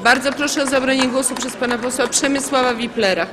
Bardzo proszę o zabranie głosu przez pana posła Przemysława Wiplera.